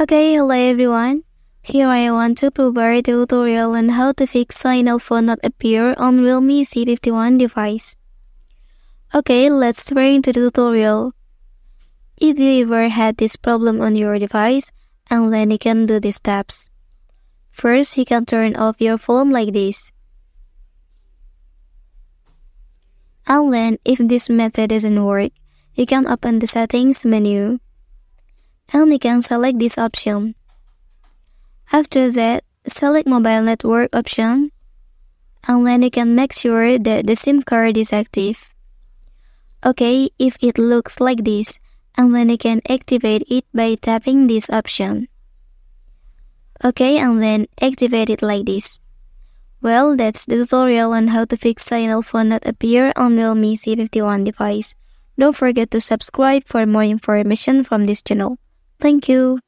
Okay, hello everyone. Here I want to provide a tutorial on how to fix signal phone not appear on Realme C51 device. Okay, let's turn to the tutorial. If you ever had this problem on your device, and then you can do these steps. First, you can turn off your phone like this. And then, if this method doesn't work, you can open the settings menu and you can select this option. After that, select mobile network option and then you can make sure that the SIM card is active. Okay, if it looks like this, and then you can activate it by tapping this option. Okay, and then activate it like this. Well, that's the tutorial on how to fix signal phone not appear on Realme C51 device. Don't forget to subscribe for more information from this channel. Thank you.